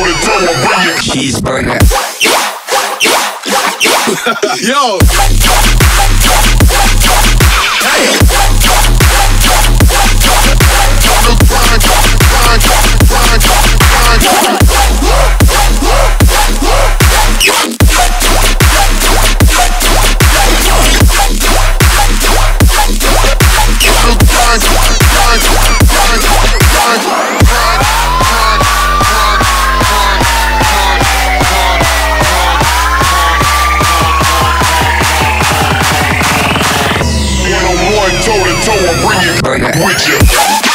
loaded, throw. Cheeseburger. Yo. Toe to toe, I'm bringing Burger. with you.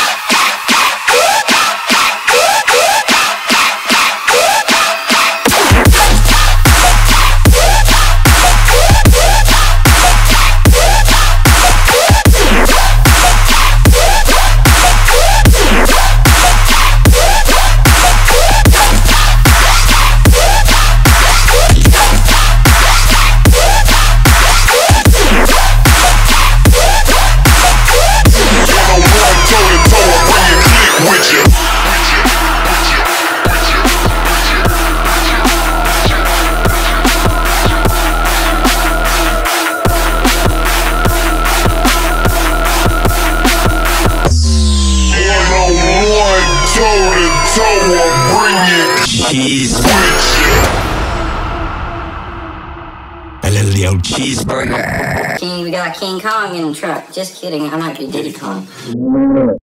Cheeseburger. King, we got King Kong in the truck. Just kidding, I might be Diddy Kong.